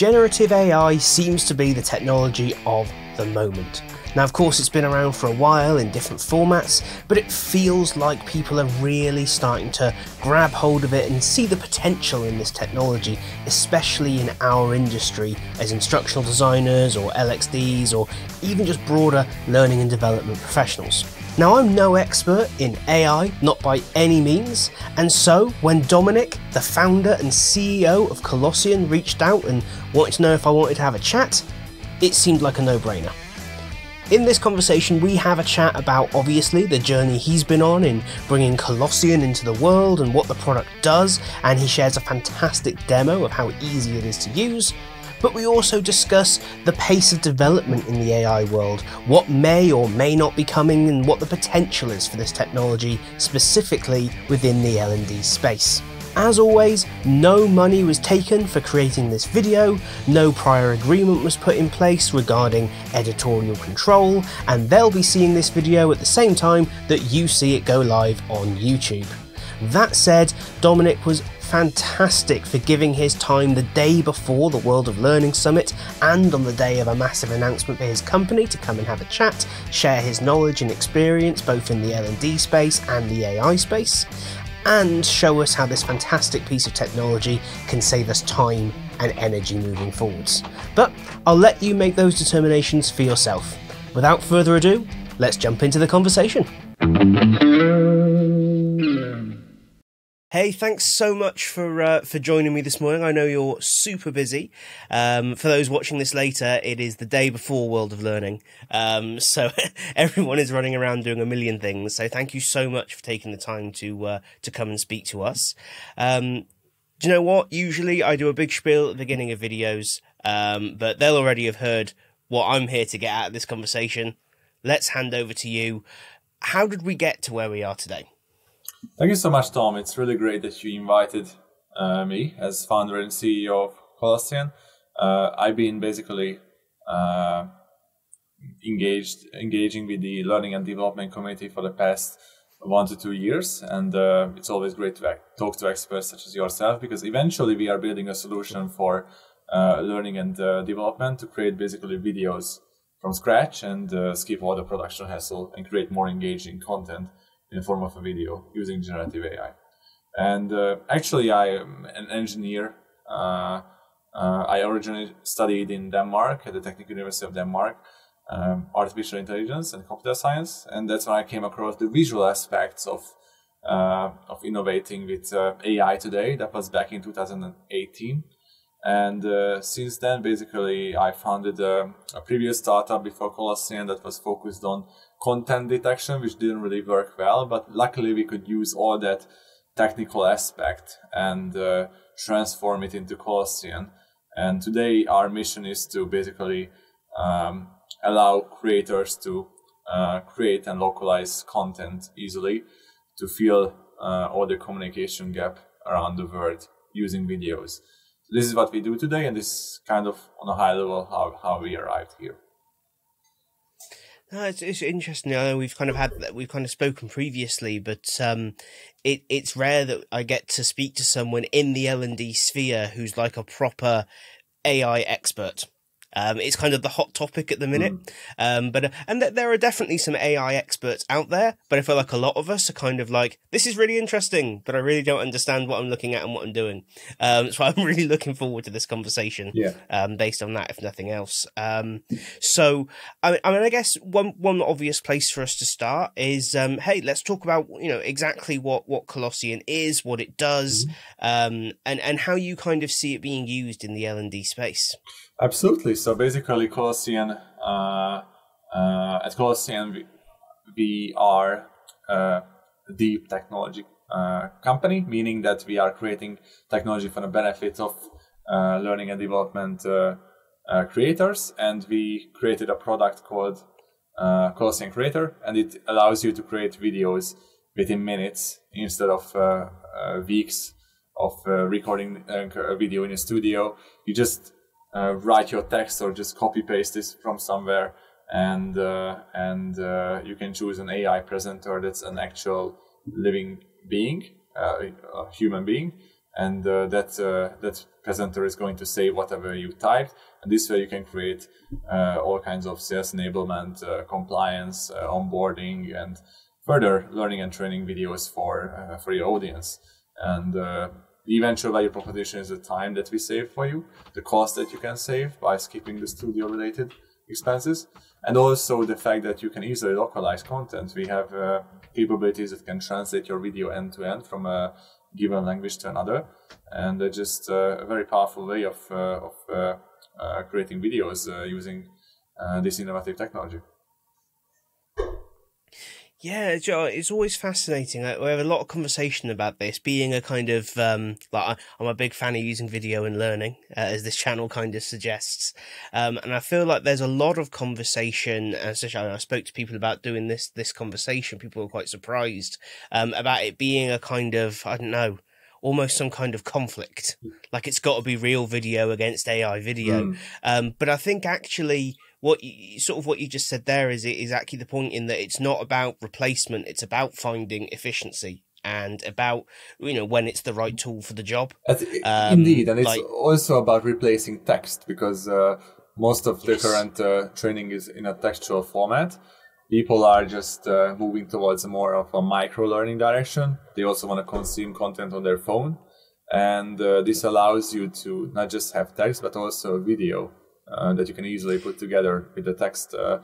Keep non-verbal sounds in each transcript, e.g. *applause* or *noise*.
Generative AI seems to be the technology of the moment. Now, of course, it's been around for a while in different formats, but it feels like people are really starting to grab hold of it and see the potential in this technology, especially in our industry as instructional designers or LXDs or even just broader learning and development professionals. Now, I'm no expert in AI, not by any means, and so when Dominik, the founder and CEO of Colossyan, reached out and wanted to know if I wanted to have a chat, it seemed like a no brainer. In this conversation, we have a chat about obviously the journey he's been on in bringing Colossyan into the world and what the product does, and he shares a fantastic demo of how easy it is to use. But we also discuss the pace of development in the AI world, what may or may not be coming, and what the potential is for this technology, specifically within the L&D space. As always, no money was taken for creating this video, no prior agreement was put in place regarding editorial control, and they'll be seeing this video at the same time that you see it go live on YouTube. That said, Dominik was fantastic for giving his time the day before the World of Learning Summit and on the day of a massive announcement for his company to come and have a chat, share his knowledge and experience both in the L&D space and the AI space and show us how this fantastic piece of technology can save us time and energy moving forwards. But I'll let you make those determinations for yourself. Without further ado, let's jump into the conversation. Hey, thanks so much for uh, for joining me this morning. I know you're super busy. Um, for those watching this later, it is the day before World of Learning, um, so *laughs* everyone is running around doing a million things. So thank you so much for taking the time to uh, to come and speak to us. Um, do you know what? Usually I do a big spiel at the beginning of videos, um, but they'll already have heard what I'm here to get out of this conversation. Let's hand over to you. How did we get to where we are today? Thank you so much, Tom. It's really great that you invited uh, me as founder and CEO of Colossyan. Uh, I've been basically uh, engaged engaging with the learning and development community for the past one to two years, and uh, it's always great to talk to experts such as yourself because eventually we are building a solution for uh, learning and uh, development to create basically videos from scratch and skip all the production hassle and create more engaging content in the form of a video using generative AI. And uh, actually, I am an engineer. Uh, uh, I originally studied in Denmark at the Technical University of Denmark, um, artificial intelligence and computer science, and that's when I came across the visual aspects of uh, of innovating with uh, AI today. That was back in 2018. And uh, since then, basically, I founded a, a previous startup before Colossyan that was focused on content detection, which didn't really work well. But luckily, we could use all that technical aspect and uh, transform it into Colossyan. And today, our mission is to basically um, allow creators to uh, create and localize content easily to fill uh, all the communication gap around the world using videos. So this is what we do today, and this is kind of on a high level how, how we arrived here. No, it's, it's interesting. I know we've kind of had we've kind of spoken previously, but um, it it's rare that I get to speak to someone in the L and D sphere who's like a proper AI expert. Um, it's kind of the hot topic at the minute. Mm. Um, but, and th- there are definitely some AI experts out there, but I feel like a lot of us are kind of like, this is really interesting, but I really don't understand what I'm looking at and what I'm doing. Um, so I'm *laughs* really looking forward to this conversation. Yeah. Um, based on that, if nothing else. Um, so, I mean, I mean, I guess one, one obvious place for us to start is, um, hey, let's talk about, you know, exactly what, what Colossyan is, what it does, mm. um, and, and how you kind of see it being used in the L&D space. Absolutely. So basically, Colossyan, uh, uh, at Colossyan, we, we are a deep technology uh, company, meaning that we are creating technology for the benefit of uh, learning and development uh, uh, creators. And we created a product called Colossyan Creator, and it allows you to create videos within minutes instead of weeks of recording a video in a studio. You just uh, write your text or just copy paste this from somewhere and uh, and uh, you can choose an AI presenter that's an actual living being, uh, a human being, and uh, that uh, that presenter is going to say whatever you typed, and this way you can create all kinds of sales enablement, compliance, onboarding, and further learning and training videos for for your audience. And the eventual value proposition is the time that we save for you, the cost that you can save by skipping the studio related expenses, and also the fact that you can easily localize content. We have capabilities that can translate your video end to end from a given language to another, and they're just uh, a very powerful way of uh, of uh, creating videos using this innovative technology. Yeah, Joe, it's always fascinating. We have a lot of conversation about this being a kind of um, like I'm a big fan of using video and learning, uh, as this channel kind of suggests. Um, and I feel like there's a lot of conversation. Especially, I spoke to people about doing this this conversation. People were quite surprised um, about it being a kind of I don't know almost some kind of conflict. Like it's got to be real video against AI video. Mm. Um, but I think actually what you, sort of what you just said there is is actually the point in that it's not about replacement; it's about finding efficiency and about you know when it's the right tool for the job. Um, Indeed, and it's like, also about replacing text because uh, most of the yes. current uh, training is in a textual format. People are just uh, moving towards more of a micro learning direction. They also want to consume content on their phone, and uh, this allows you to not just have text but also video uh, that you can easily put together with the text. Uh,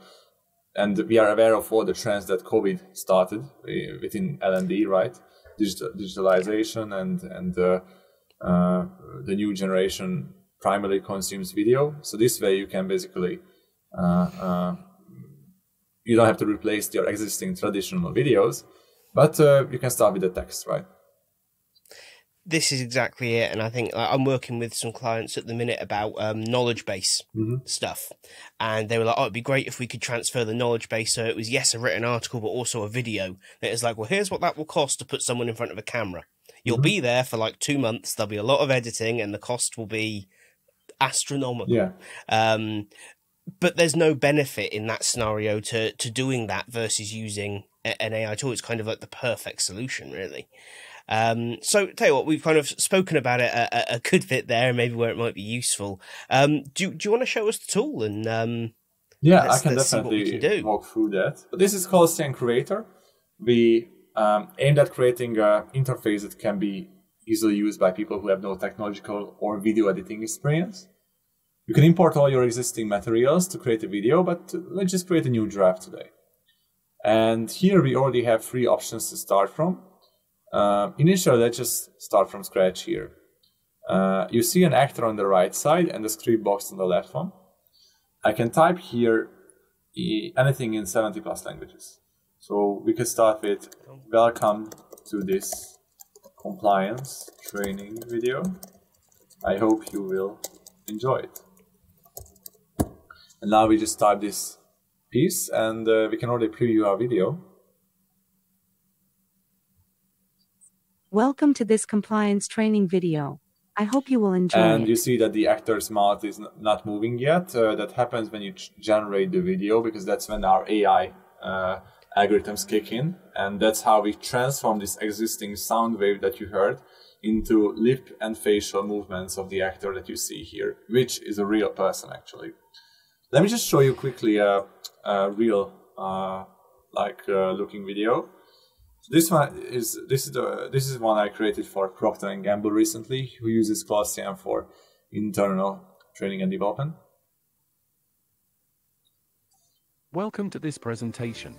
and we are aware of all the trends that COVID started uh, within L&D, right? Digital, digitalization and and uh, the new generation primarily consumes video. So this way you can basically you don't have to replace your existing traditional videos, but you can start with the text, right? This is exactly it. And I think I'm working with some clients at the minute about um, knowledge base mm-hmm. stuff. And they were like, oh, it'd be great if we could transfer the knowledge base. So it was, yes, a written article, but also a video. That is like, well, here's what that will cost to put someone in front of a camera. You'll mm-hmm. be there for like two months. There'll be a lot of editing, and the cost will be astronomical. Yeah. Um, but there's no benefit in that scenario to to doing that versus using an AI tool. It's kind of like the perfect solution, really. Um, so tell you what, we've kind of spoken about it a, a good bit there, and maybe where it might be useful. Um, do Do you want to show us the tool and? Um, yeah, I can definitely can walk through that. But this is called Colossyan Creator. We um, aimed at creating an interface that can be easily used by people who have no technological or video editing experience. You can import all your existing materials to create a video, but let's just create a new draft today. And here we already have three options to start from. Uh, initially, let's just start from scratch here. Uh, you see an actor on the right side and the script box on the left one. I can type here anything in 70 plus languages. So we can start with welcome to this compliance training video. I hope you will enjoy it. And now we just type this piece and uh, we can already preview our video. Welcome to this compliance training video. I hope you will enjoy and it. you see that the actor's mouth is not moving yet. Uh, that happens when you generate the video because that's when our AI uh, algorithms kick in. And that's how we transform this existing sound wave that you heard into lip and facial movements of the actor that you see here, which is a real person actually. Let me just show you quickly a, a real uh, like uh, looking video. This one is this is the this is one I created for Procter and Gamble recently, who uses Colossyan for internal training and development. Welcome to this presentation.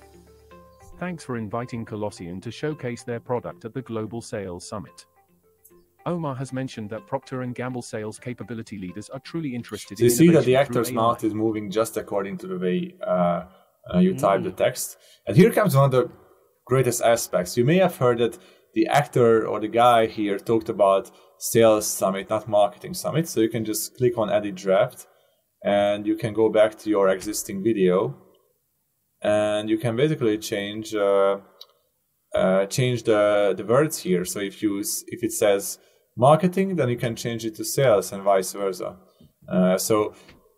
Thanks for inviting Colossyan to showcase their product at the Global Sales Summit. Omar has mentioned that Procter & Gamble sales capability leaders are truly interested so in You see that the actor's mouth is moving just according to the way uh, uh, you mm. type the text. And here comes one of the greatest aspects. You may have heard that the actor or the guy here talked about sales summit, not marketing summit. So you can just click on edit draft and you can go back to your existing video and you can basically change uh, uh, change the, the words here. So if you if it says marketing, then you can change it to sales and vice versa. Uh, so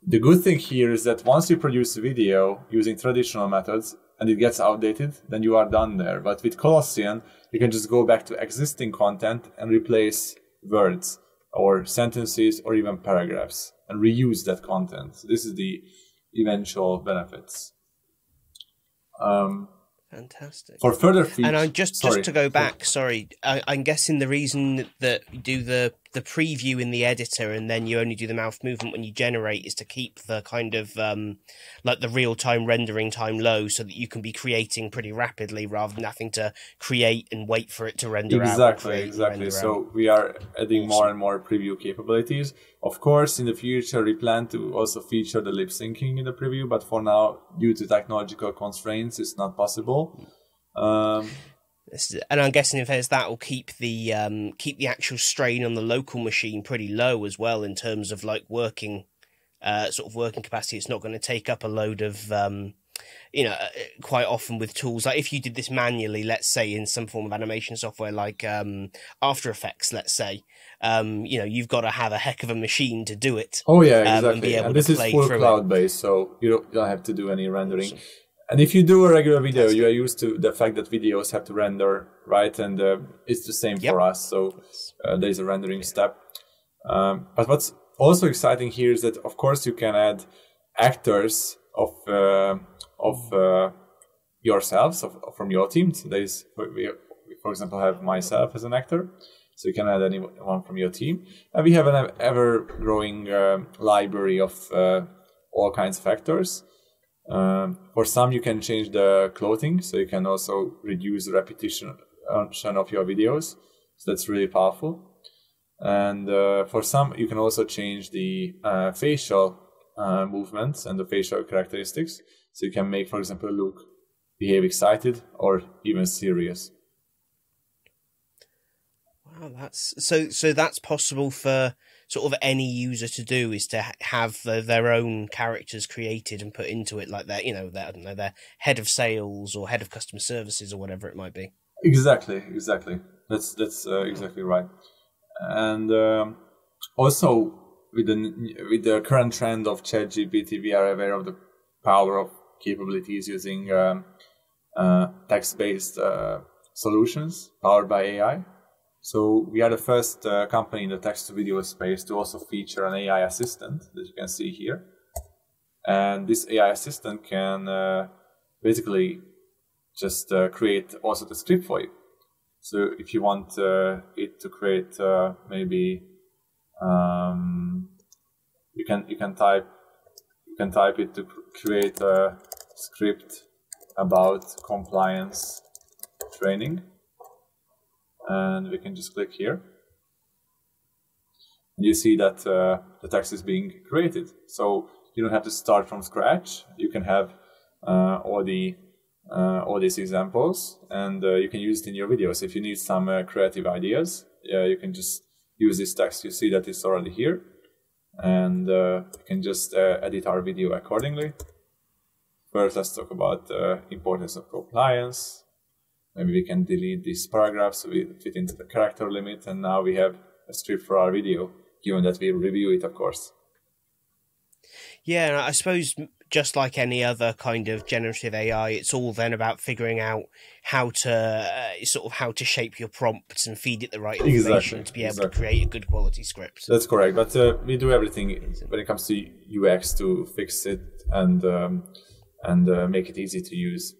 the good thing here is that once you produce a video using traditional methods, and it gets outdated, then you are done there. But with Colossyan, you can just go back to existing content and replace words or sentences or even paragraphs and reuse that content. So this is the eventual benefits. Um, Fantastic. for further features, And I'm just sorry, just to go back, sorry, I, I'm guessing the reason that you do the the preview in the editor and then you only do the mouth movement when you generate is to keep the kind of um, like the real time rendering time low, so that you can be creating pretty rapidly rather than having to create and wait for it to render exactly exactly. so out. we are adding more and more preview capabilities. Of course in the future we plan to also feature the lip syncing in the preview but for now due to technological constraints it's not possible. Um, and I'm guessing if there's that will keep the um, keep the actual strain on the local machine pretty low as well in terms of like working uh, sort of working capacity. It's not going to take up a load of um, you know uh, quite often with tools like if you did this manually, let's say in some form of animation software like um, After Effects, let's say. Um, you know, you've got to have a heck of a machine to do it. oh yeah Um, and be able and to this is play full through it. cloud based so you don't, you don't have to do any rendering and if you do a regular video you are used to the fact that videos have to render right? And uh, it's the same Yep. for us. So uh, there's a rendering step. Um, but what's also exciting here is that of course you can add actors of uh, of uh, yourselves of, from your team. So there's we, we, for example have myself as an actor. So you can add anyone from your team. And we have an ever growing um library of uh, all kinds of actors um, for some, you can change the clothing, so you can also reduce the repetition of your videos. So that's really powerful. And uh, for some, you can also change the uh, facial uh, movements and the facial characteristics. So you can make, for example, look, behave excited or even serious. Wow, that's so. So that's possible for sort of any user to do is to have the, their own characters created and put into it, like their, you know, their, I don't know, their head of sales or head of customer services or whatever it might be. Exactly, exactly. That's that's uh, exactly right. And um, also with the with the current trend of ChatGPT, we are aware of the power of capabilities using um, uh, text-based uh, solutions powered by AI. So we are the first uh, company in the text-to-video space to also feature an AI assistant that you can see here. And this AI assistant can uh, basically just uh, create also the script for you. So if you want uh, it to create uh, maybe um, you can you can type you can type it to create a script about compliance training, and we can just click here. And you see that uh, the text is being created. So you don't have to start from scratch. You can have uh, all the uh, all these examples and uh, you can use it in your videos. If you need some uh, creative ideas, you can just use this text. You see that it's already here and you can just edit our video accordingly. First, let's talk about the importance of compliance. Maybe we can delete this paragraph so we fit into the character limit and now we have a script for our video, given that we review it, of course. Yeah, and I suppose just like any other kind of generative AI, it's all then about figuring out how to uh, sort of how to shape your prompts and feed it the right information Exactly, to be able exactly. to create a good quality script. That's correct, but uh, we do everything when it comes to UX to fix it and um, and uh, make it easy to use.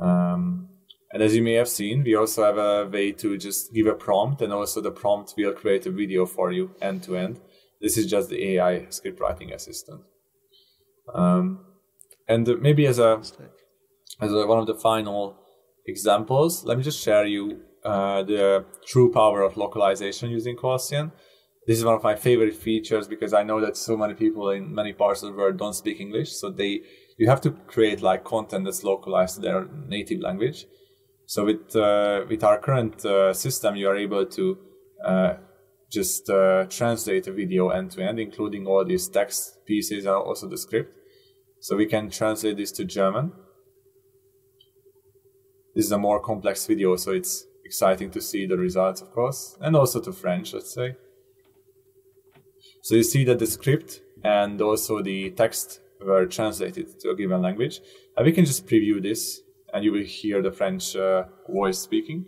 Um, and as you may have seen, we also have a way to just give a prompt, and also the prompt will create a video for you end to end. This is just the AI script writing assistant. Um, and maybe as a as a, one of the final examples, let me just share you uh, the true power of localization using Colossyan. This is one of my favorite features because I know that so many people in many parts of the world don't speak English, so they you have to create like content that's localized to their native language. So with uh, with our current uh, system, you are able to uh, just uh, translate a video end to end, including all these text pieces and also the script. So we can translate this to German. This is a more complex video, so it's exciting to see the results, of course, and also to French, let's say. So you see that the script and also the text were translated to a given language. And we can just preview this, and you will hear the French uh, voice speaking.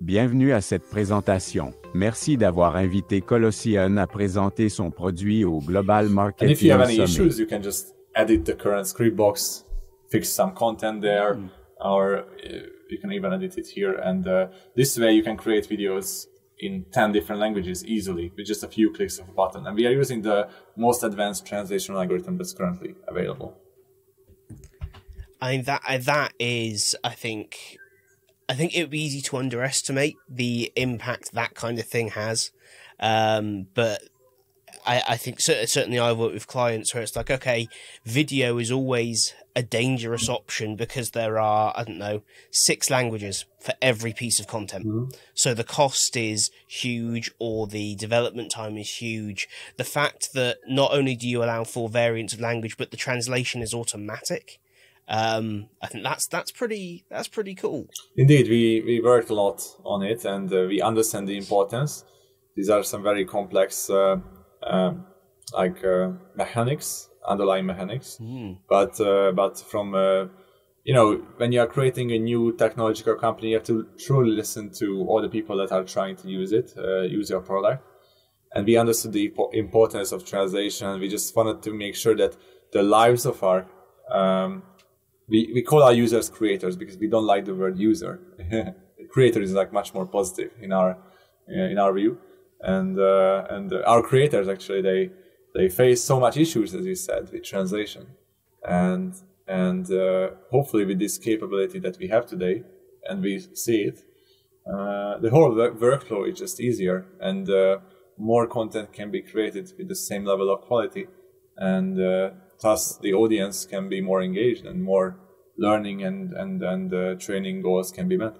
Bienvenue à cette présentation. Merci d'avoir invité Colossian à présenter son produit au Global Marketing Summit. And if you have any issues, you can just edit the current script box, fix some content there, hmm. or uh, you can even edit it here. And uh, this way, you can create videos in 10 different languages easily with just a few clicks of a button. And we are using the most advanced translation algorithm that's currently available. I mean that uh, that is, I think, I think it would be easy to underestimate the impact that kind of thing has. Um, but I, I think certainly I've worked with clients where it's like, okay, video is always a dangerous option because there are, I don't know, six languages for every piece of content. So the cost is huge or the development time is huge. The fact that not only do you allow for variants of language, but the translation is automatic. Um, I think that's that's pretty that's pretty cool. Indeed, we, we worked a lot on it and uh, we understand the importance. These are some very complex, uh, um like uh, mechanics, underlying mechanics. But uh, but from uh, you know when you are creating a new technological company, you have to truly listen to all the people that are trying to use it, uh, use your product. And we understood the importance of translation. We just wanted to make sure that the lives of our um, we, we call our users creators because we don't like the word user. *laughs* Creator is like much more positive in our in our view, and uh, and our creators actually they they face so much issues as you said with translation, and and uh, hopefully with this capability that we have today, and we see it, uh, the whole work- workflow is just easier and uh, more content can be created with the same level of quality. And uh, thus the audience can be more engaged and more learning and and and uh, training goals can be met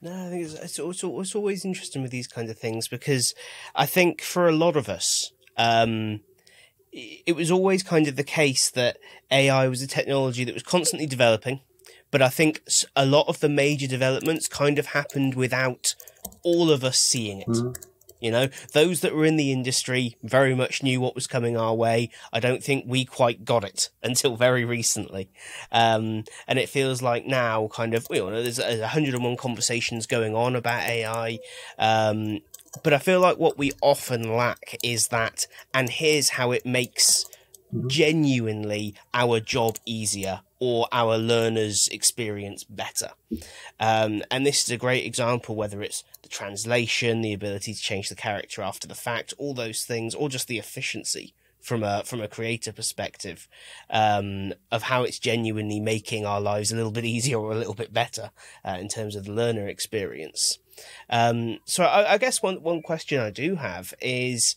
No, I think it's, it's, it's, it's always interesting with these kind of things because I think for a lot of us, um, it was always kind of the case that AI was a technology that was constantly developing. But I think a lot of the major developments kind of happened without all of us seeing it. You know, those that were in the industry very much knew what was coming our way. I don't think we quite got it *laughs* until very recently. Um, and it feels like now, kind of, you know, there's, there's 101 conversations going on about AI. Um, but I feel like what we often lack is that, and here's how it makes genuinely our job easier or our learners' experience better. Um, and this is a great example, whether it's the translation, the ability to change the character after the fact, all those things, or just the efficiency from a from a creator perspective um, of how it's genuinely making our lives a little bit *laughs* easier or a little bit better uh, in terms of the learner experience. Um, so I, I guess one one question I do have is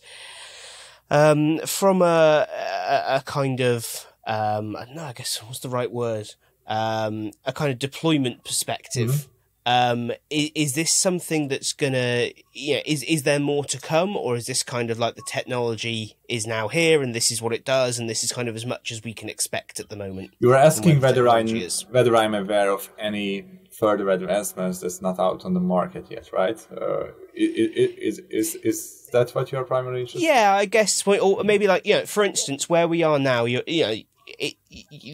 um, from a, a, a kind of um, I don't know, I guess what's the right word? Um, a kind of deployment perspective. Um, is, is this something that's gonna, you know, is is there more to come, or is this kind of like the technology is now here and this is what it does, and this is kind of as much as we can expect at the moment? you are asking whether i'm is. whether i'm aware of any further advancements that's not out on the market yet right uh, is is is that what your primary interest Yeah, I guess, well, or maybe like you know, for instance, where we are now, you you know, it,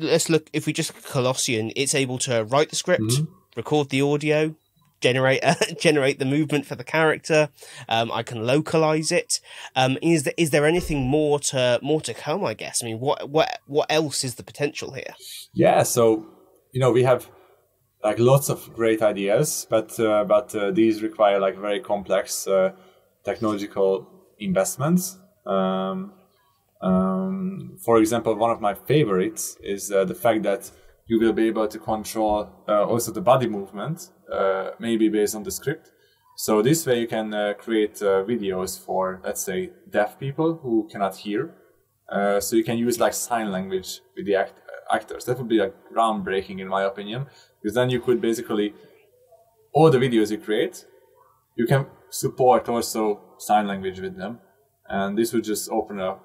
let's look if we just Colossyan, it's able to write the script, record the audio, generate *laughs* generate the movement for the character. Um, I can localize it. Um, is there is there anything more to more to come? I guess. I mean, what what what else is the potential here? Yeah, so you know we have like lots of great ideas, but uh, but uh, these require like very complex uh, technological investments. Um, um, for example, one of my favorites is uh, the fact that you will be able to control uh, also the body movement, uh, maybe based on the script. So this way you can uh, create uh, videos for, let's say, deaf people who cannot hear. Uh, so you can use like sign language with the act- actors. That would be like groundbreaking in my opinion, because then you could basically all the videos you create, you can support also sign language with them, and this would just open a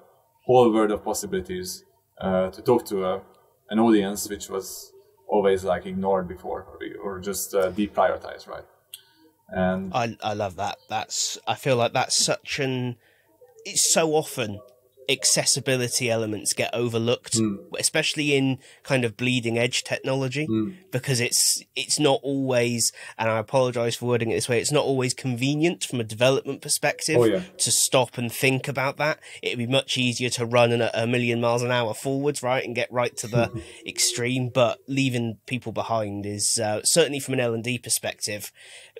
whole world of possibilities uh, to talk to a, an audience which was always like ignored before or, just uh, deprioritized, right? And I I love that. That's I feel like that's such an. It's so often accessibility elements get overlooked, especially in kind of bleeding edge technology, because it's it's not always. And I apologize for wording it this way. It's not always convenient from a development perspective Oh, yeah. to stop and think about that. It'd be much easier to run at a million miles an hour forwards, right, and get right to the *laughs* extreme. But leaving people behind is uh, certainly from an L and D perspective.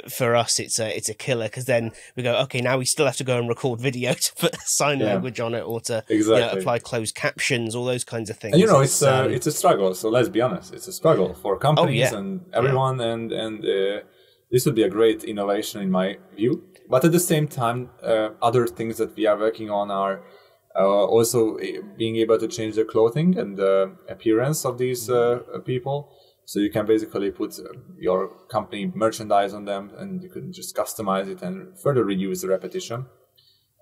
For us, it's a it's a killer because then we go, okay, now we still have to go and record video *laughs* to put sign Yeah. language on it or to you know, Exactly. apply closed captions, all those kinds of things. And you know, it's uh, it's a struggle. So let's be honest, it's a struggle for companies yeah. and everyone, and and uh, this would be a great innovation in my view. But at the same time, uh, other things that we are working on are uh, also uh, being able to change the clothing and the appearance of these uh, people. So you can basically put uh, your company merchandise on them, and you can just customize it and further reduce the repetition.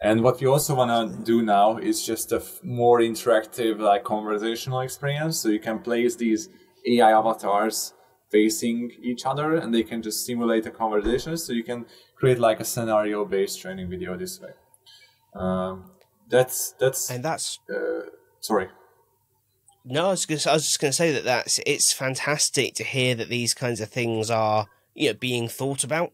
And what we also want to do now is just a f- more interactive, like conversational experience. So you can place these AI avatars facing each other, and they can just simulate a conversation. So you can create like a scenario-based training video this way. Um, that's that's and that's uh, sorry. No, I was, gonna, I was just going to say that that's it's fantastic to hear that these kinds of things are you know being thought about.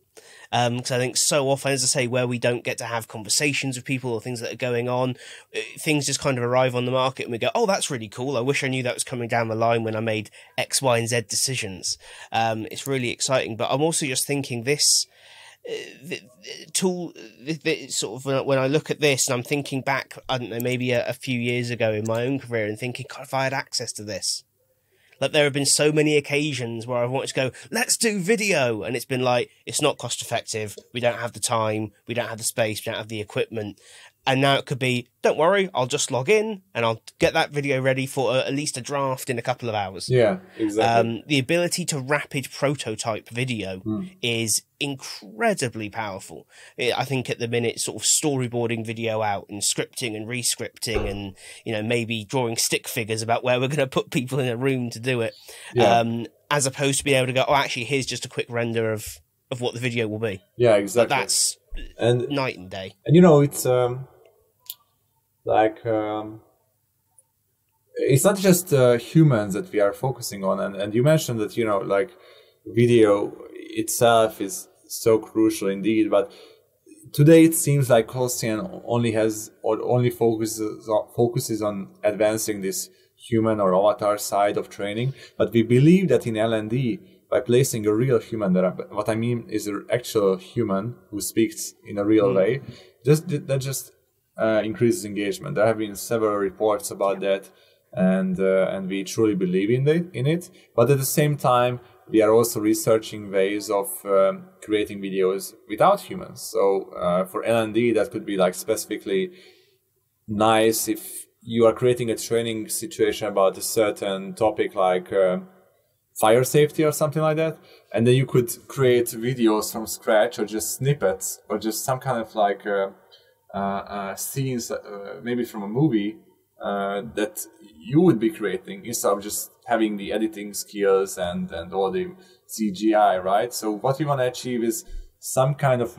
Because I think so often, as I say, where we don't get to have conversations with people or things that are going on, uh, things just kind of arrive on the market and we go, "Oh, that's really cool. I wish I knew that was coming down the line when I made X, Y, and Z decisions." Um, it's really exciting. But I'm also just thinking this the, the tool the, the, sort of when I- when I look at this and I'm thinking back, I don't know, maybe a, a few years ago in my own career and thinking, God, if I had access to this. Like there have been so many occasions where I've wanted to go, let's do video, and it's been like, it's not cost effective. We don't have the time, we don't have the space, we don't have the equipment, and now it could be, don't worry, I'll just log in and I'll get that video ready for uh, at least a draft in a couple of hours. Yeah, exactly. Um, the ability to rapid prototype video Hmm. is incredibly powerful. I I think at the minute, sort of storyboarding video out and scripting and rescripting and, you know, maybe drawing stick figures about where we're going to put people in a room to do it. Yeah. Um, as opposed to being able to go, oh, actually, here's just a quick render of, of what the video will be. yeah, But exactly. that's and night and day. and you know it's um like um it's not just uh, humans that we are focusing on and, and you mentioned that you know like video itself is so crucial indeed but today it seems like Colossyan only has or only focuses on, focuses on advancing this human or avatar side of training but we believe that in L&D by placing a real human there what I mean is an actual human who speaks in a real way just that just uh, increases engagement. There have been several reports about that and uh, and we truly believe in it in it. But at the same time we are also researching ways of um, creating videos without humans. So uh, for L&D that could be like specifically nice if you are creating a training situation about a certain topic like uh, fire safety or something like that and then you could create videos from scratch or just snippets or just some kind of like uh, scenes uh, maybe from a movie uh, that you would be creating instead of just having the editing skills and, and all the CGI, right? So what we want to achieve is some kind of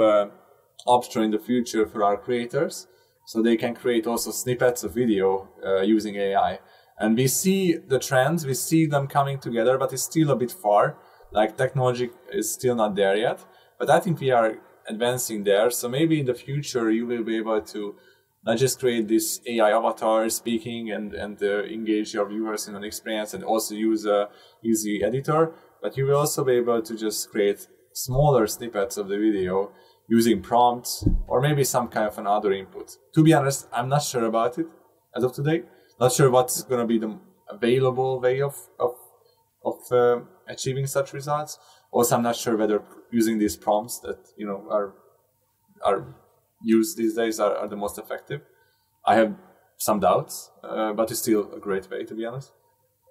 option in the future for our creators so they can create also snippets of video uh, using AI. And we see the trends, we see them coming together, but it's still a bit far. Like technology is still not there yet. But I think we are advancing there. So maybe in the future you will be able to not just create this AI avatar speaking and and uh, engage your viewers in an experience and also use a easy editor, but you will also be able to just create smaller snippets of the video using prompts or maybe some kind of another input. To be honest, I'm not sure about it as of today. Not sure what's going to be the available way of of of uh, achieving such results. Also, I'm not sure whether using these prompts that you know are are used these days are, are the most effective. I have some doubts, uh, but it's still a great way to be honest.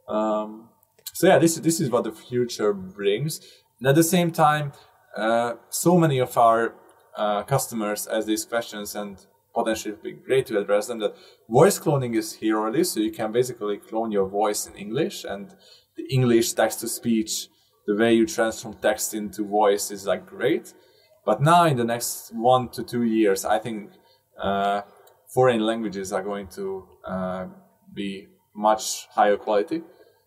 Um, so yeah, this this is what the future brings. And at the same time, uh, so many of our uh, customers ask these questions, and potentially it'd be great to address them. That voice cloning is here already, so you can basically clone your voice in English, and the English text to speech, the way you transform text into voice is like great. But now, in the next one to two years, I think uh, foreign languages are going to uh, be much higher quality.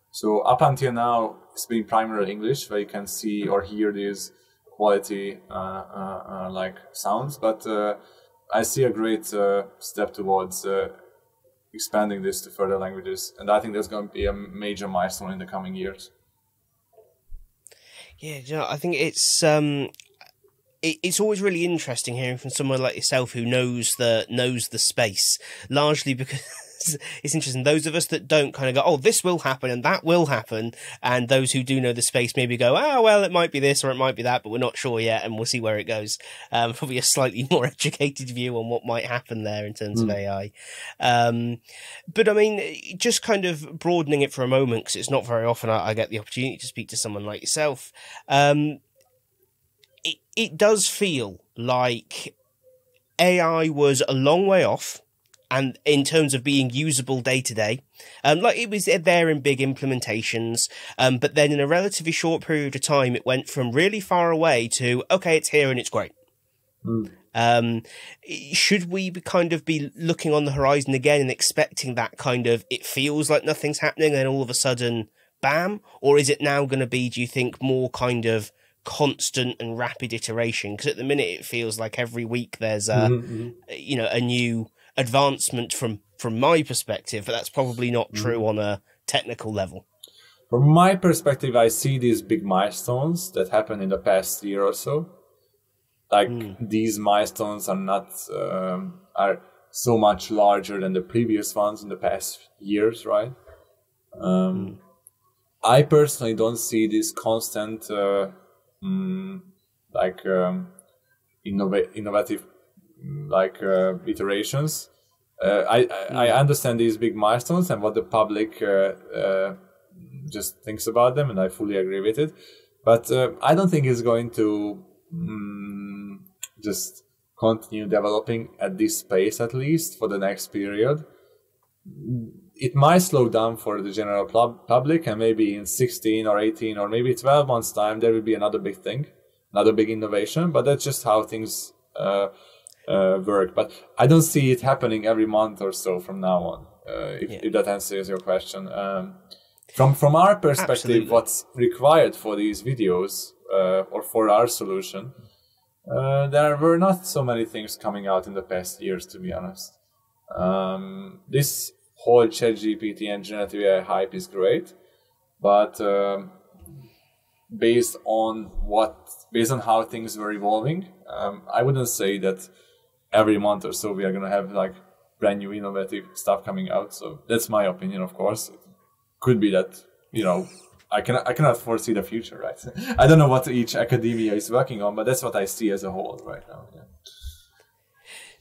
So up until now, it's been primarily English, where you can see or hear these quality uh, uh, uh like sounds. But uh, I see a great step towards expanding this to further languages, and I think there's going to be a major milestone in the coming years. Yeah, you know, I think it's um, it, it's always really interesting hearing from someone like yourself who knows the knows the space, largely because *laughs* it's interesting. Those of us that don't kind of go, oh, this will happen and that will happen, and those who do know the space maybe go, oh, well, it might be this or it might be that, but we're not sure yet, and we'll see where it goes. Um, *laughs* probably a slightly more educated view on what might happen there in terms mm. of hmm. AI. Um, but I mean, just kind of broadening it for a moment, because it's not very often I, I, get the opportunity to speak to someone like yourself. Um, it, it does feel like AI was a long way off and in terms of being usable day to day. Um, like it was there in big implementations, um, but then in a relatively short period of time, it went from really far away to okay, it's here and it's great. Mm. Um, should we be kind of be looking on the horizon again and expecting that kind of it feels like nothing's happening, and then all of a sudden, bam? Or is it now going to be? Do you think more kind of constant and rapid iteration? Because at the minute, it feels like every week there's a mm-hmm. mm-hmm. you know a new advancement from from my perspective, but that's probably not mm. true on a technical level. From my perspective, I see these big milestones that happened in the past year or so. Like mm. these milestones are not um, are so much larger than the previous ones in the past years, right? Um, mm. I personally don't see this constant, uh, mm, like um, innov- innovative like uh, iterations. Uh, I, I hmm. understand these big milestones and what the public uh, just thinks about them, and I fully agree with it. But I don't think it's going to mm, just continue developing at this pace, at least for the next period. It might slow down for the general public, and maybe in 16 or 18 or maybe 12 months' time, there will be another big thing, another big innovation. But that's just how things uh, work. But I don't see it happening every month or so from now on. Uh, if, yeah. if, that answers your question. Um, from from our perspective, Absolutely. what's required for these videos uh, or for our solution, uh, there were not so many things coming out in the past years, to be honest. Um, this whole ChatGPT and generative AI hype is great, but um, based on what, based on how things were evolving, um, I wouldn't say that every month or so we are going to have like brand new innovative stuff coming out. So that's my opinion, of course. It could be that, you know, I cannot, I cannot foresee the future, right? *laughs* I don't know what each academia is working on, but that's what I see as a whole right now. Yeah.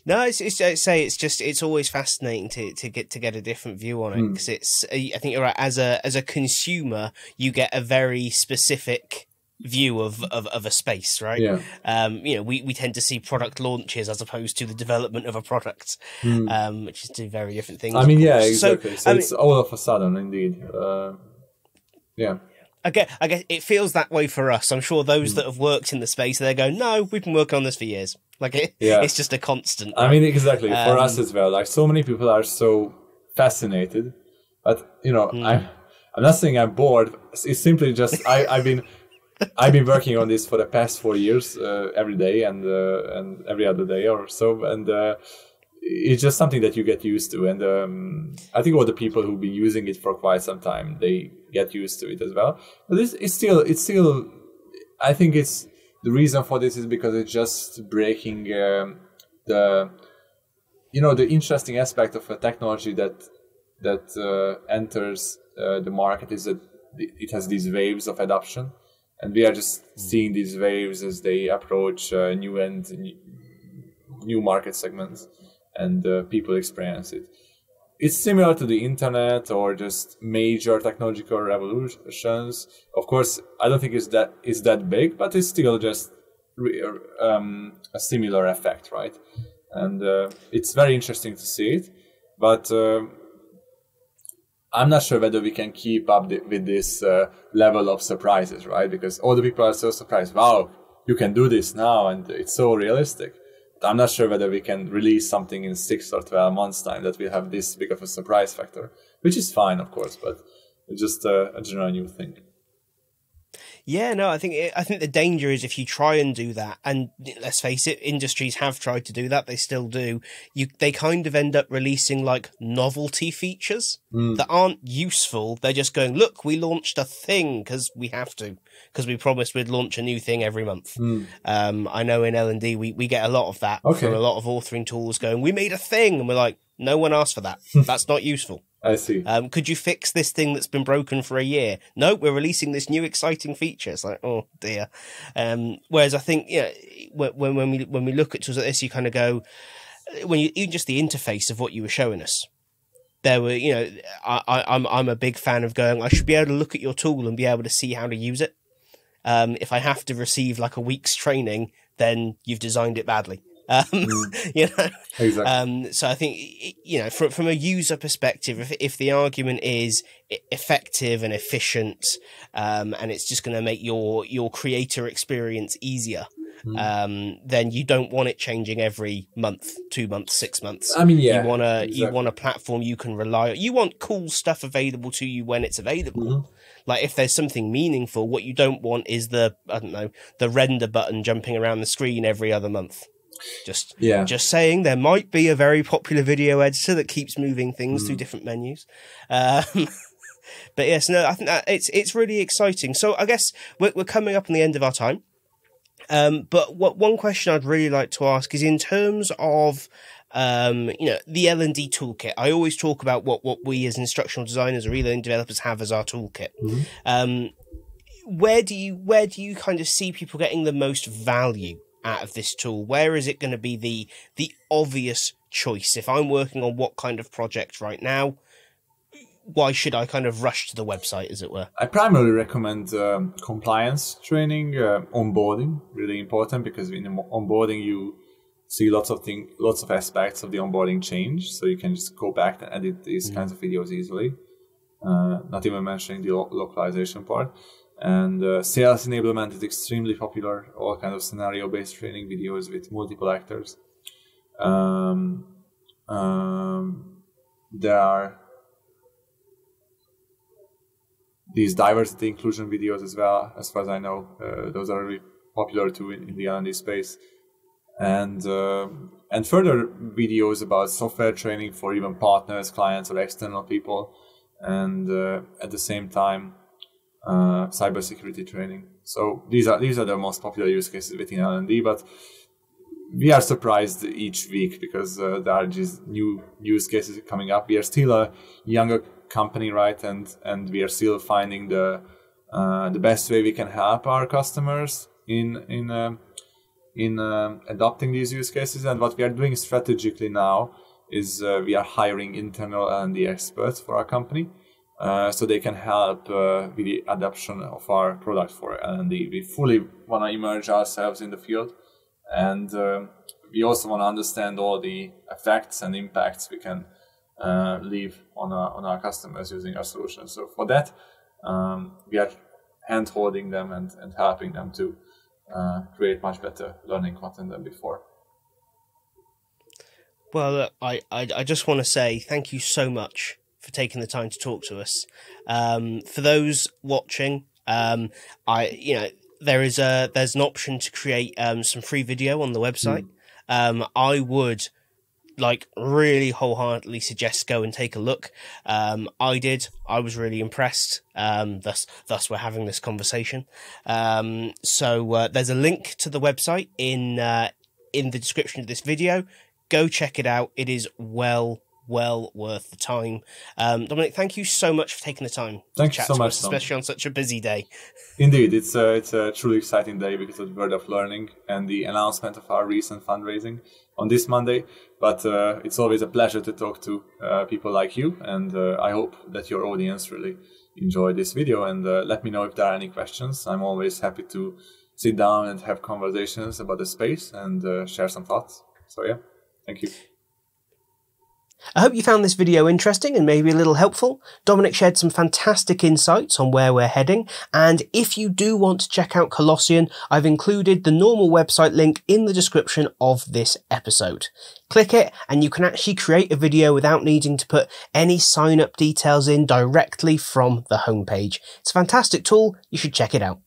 No, it's, it's I say it's just it's always fascinating to, to get to get a different view on it because mm. it's I think you're right as a as a consumer you get a very specific view of, of, of a space, right? Yeah. Um, you know, we, we tend to see product launches as opposed to the development of a product, mm. um, which is two very different things. I mean, yeah, exactly. So, so it's mean, all of a sudden, indeed. Uh, yeah. I guess, I guess it feels that way for us. I'm sure those mm. that have worked in the space, they're going, no, we've been working on this for years. Like it, yeah. it's just a constant. Right? I mean, exactly. Um, for us um, as well. Like so many people are so fascinated, but you know, mm. I'm, I'm not saying I'm bored. It's simply just I, I've been I've been working on this for the past four years, uh, every day and uh, and every other day or so, and uh, it's just something that you get used to. And um, I think all the people who've been using it for quite some time, they get used to it as well. But this it's still it's still I think it's the reason for this is because it's just breaking um, the you know the interesting aspect of a technology that that uh, enters uh, the market is that it has these waves of adoption and we are just mm. seeing these waves as they approach uh, new and new market segments and uh, people experience it. It's similar to the internet or just major technological revolutions. Of course i don't think it's that it's that big but it's still just um, a similar effect right? And uh, it's very interesting to see it. But um, I'm not sure whether we can keep up with this uh, level of surprises, right? Because all the people are so surprised. Wow, you can do this now, and it's so realistic. I'm not sure whether we can release something in six or twelve months time that will have this big of a surprise factor, which is fine, of course, but just a, a general new thing. Yeah, no, I think it, I think the danger is if you try and do that, and let's face it, industries have tried to do that, they still do. You they kind of end up releasing like novelty features Mm. that aren't useful. They're just going, look, we launched a thing because we have to, because we promised we'd launch a new thing every month. Mm. Um, I know in L and D we we get a lot of that Okay. from a lot of authoring tools going, we made a thing, and we're like, no one asked for that. *laughs* That's not useful. I see. Um, could you fix this thing that's been broken for a year? No, we're releasing this new exciting feature. It's like, oh dear. Um, whereas I think, yeah, when, when we when we look at tools like this, you kind of go, when you even just the interface of what you were showing us. There were, you know, I, I, I'm I'm a big fan of going. I should be able to look at your tool and be able to see how to use it. Um, if I have to receive like a week's training, then you've designed it badly. Um, *laughs* you know, Exactly. um, so I think you know, from from a user perspective, if if the argument is effective and efficient, um, and it's just going to make your your creator experience easier, um, then you don't want it changing every month, two months, six months. I mean, yeah. you want a you want a platform you can rely on. You want cool stuff available to you when it's available. Mhm. Like if there's something meaningful, what you don't want is the I don't know the render button jumping around the screen every other month. Just Yeah. just saying, there might be a very popular video editor that keeps moving things Mm. through different menus. Um, *laughs* but yes, no, I think that it's it's really exciting. So I guess we're, we're coming up on the end of our time. Um, but what one question I'd really like to ask is in terms of um, you know the L and D toolkit. I always talk about what what we as instructional designers or e-learning developers have as our toolkit. Mhm. Um, where do you where do you kind of see people getting the most value out of this tool? Where is it going to be the the obvious choice? If I'm working on what kind of project right now, why should I kind of rush to the website, as it were? I primarily recommend um, compliance training, uh, onboarding, really important because in onboarding you see lots of thing, lots of aspects of the onboarding change, so you can just go back and edit these kinds of videos easily. Uh, not even mentioning the lo- localization part. And uh, sales enablement is extremely popular. All kind of scenario-based training videos with multiple actors. Um, um, there are these diversity inclusion videos as well, as far as I know. Uh, those are really popular too in, in the R&D space. And uh, and further videos about software training for even partners, clients, or external people, and uh, at the same time, uh, cybersecurity training. So these are these are the most popular use cases within L&D, but we are surprised each week because uh, there are just new use cases coming up. We are still a younger company, right? And and we are still finding the uh, the best way we can help our customers in in um in um adopting these use cases. And what we are doing strategically now is uh, we are hiring internal L&D experts for our company. Uh, so they can help uh, with the adoption of our product for L&D. We fully want to immerse ourselves in the field, and um, we also want to understand all the effects and impacts we can uh, leave on our, on our customers using our solution. So for that, um, we are hand holding them and, and helping them to uh, create much better learning content than before. Well, I, I I just want to say thank you so much for taking the time to talk to us. Um, for those watching, um, I you know there is a there's an option to create um, some free video on the website. Um, I would like really wholeheartedly suggest go and take a look. Um, I did. I was really impressed. Um, thus, thus we're having this conversation. Um, so uh, there's a link to the website in uh, in the description of this video. Go check it out. It is well well worth the time. Um, Dominik, thank you so much for taking the time Thank to you so to much, us, especially on such a busy day. Indeed, it's a, it's a truly exciting day because of the World of Learning and the announcement of our recent fundraising on this Monday. But uh, it's always a pleasure to talk to uh, people like you, and uh, I hope that your audience really enjoyed this video. And uh, let me know if there are any questions. I'm always happy to sit down and have conversations about the space and uh, share some thoughts. So yeah, thank you. I hope you found this video interesting and maybe a little helpful. Dominik shared some fantastic insights on where we're heading, and if you do want to check out Colossyan, I've included the normal website link in the description of this episode. Click it and you can actually create a video without needing to put any sign up details in directly from the homepage. It's a fantastic tool, you should check it out.